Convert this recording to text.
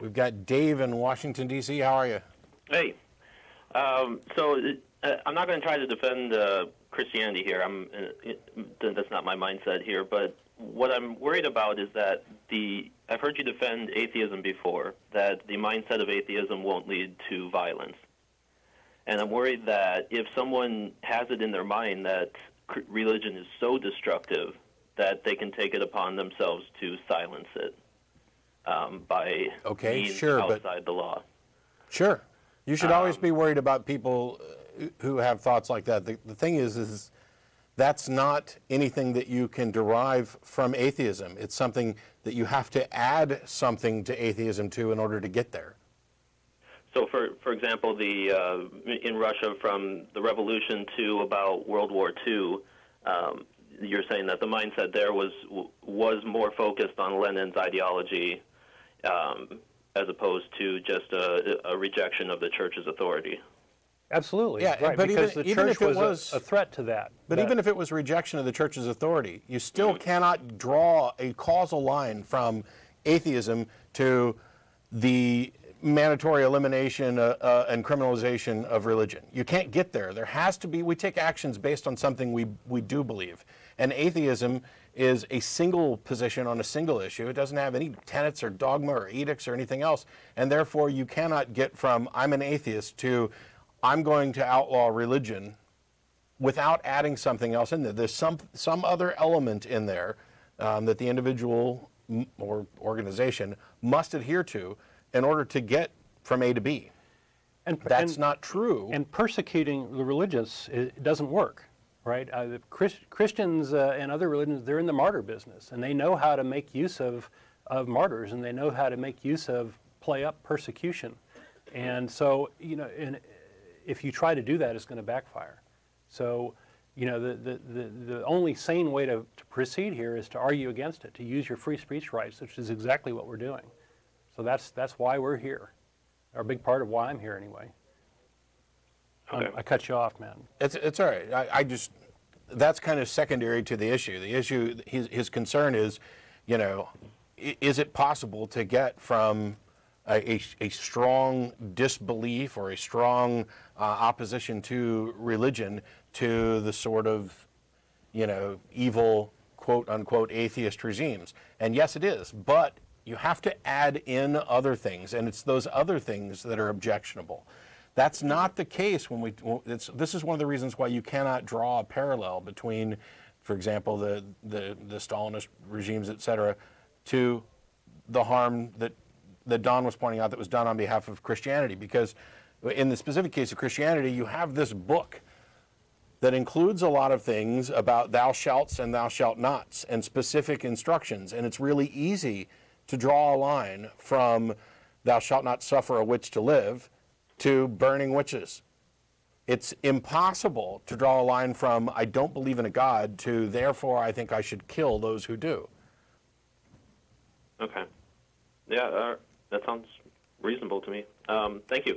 We've got Dave in Washington, D.C. How are you? Hey. Um, so uh, I'm not going to try to defend uh, Christianity here. I'm, uh, that's not my mindset here. But what I'm worried about is that the I've heard you defend atheism before, that the mindset of atheism won't lead to violence. And I'm worried that if someone has it in their mind that religion is so destructive that they can take it upon themselves to silence it um, by okay, means sure, outside the law. Sure. You should um, always be worried about people uh, who have thoughts like that. The, the thing is, is that's not anything that you can derive from atheism. It's something that you have to add something to atheism to in order to get there. So, for for example, the uh, in Russia from the revolution to about World War II, um, you're saying that the mindset there was was more focused on Lenin's ideology, um, as opposed to just a, a, rejection of the church's authority. Absolutely, yeah, right, but because even, the even church was, was a, a, threat to that. But that, even if it was rejection of the church's authority, you still mm-hmm. cannot draw a causal line from atheism to the mandatory elimination uh, uh, and criminalization of religion. You can't get there. There has to be, we take actions based on something we, we do believe. And atheism is a single position on a single issue. It doesn't have any tenets or dogma or edicts or anything else. And therefore, you cannot get from I'm an atheist to I'm going to outlaw religion without adding something else in there. There's some, some other element in there um, that the individual or organization must adhere to in order to get from A to B. And that's and, not true. And persecuting the religious it doesn't work, right? Uh, Christ, Christians uh, and other religions, they're in the martyr business, and they know how to make use of, of martyrs, and they know how to make use of play up persecution. And so, you know, in, if you try to do that, it's going to backfire. So, you know, the, the, the, the only sane way to, to proceed here is to argue against it, to use your free speech rights, which is exactly what we're doing. So that's that's why we're here, or a big part of why I'm here anyway. Okay. I, I cut you off, man. It's it's all right. I, I just that's kind of secondary to the issue. The issue, his his concern is, you know, is it possible to get from a, a, strong disbelief or a strong uh, opposition to religion to the sort of, you know, evil quote unquote atheist regimes? And yes, it is. But you have to add in other things, and it's those other things that are objectionable. That's not the case when we. this is one of the reasons why you cannot draw a parallel between, for example, the the, the Stalinist regimes, et cetera, to the harm that that Don was pointing out that was done on behalf of Christianity. Because in the specific case of Christianity, you have this book that includes a lot of things about thou shalts and thou shalt nots and specific instructions, and it's really easy to draw a line from thou shalt not suffer a witch to live to burning witches. It's impossible to draw a line from I don't believe in a God to therefore I think I should kill those who do. Okay. Yeah, uh, that sounds reasonable to me. Um, thank you.